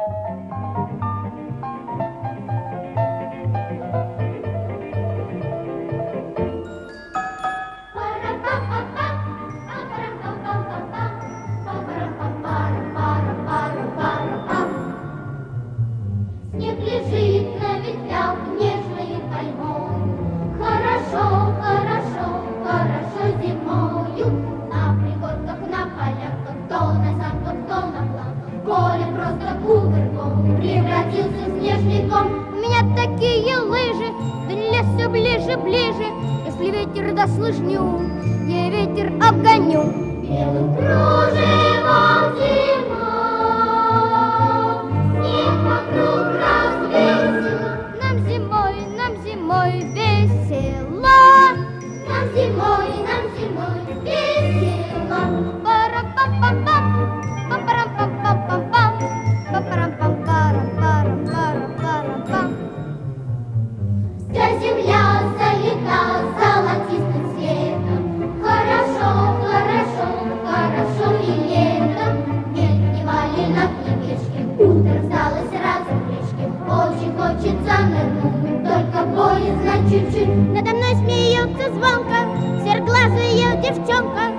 Снег ближе, ближе, если ветер дослышню, я ветер обгоню. Белым кружевом зима, снег вокруг развелся. Нам зимой, нам зимой, чуть-чуть Надо мной смеется звонко Серглазая девчонка.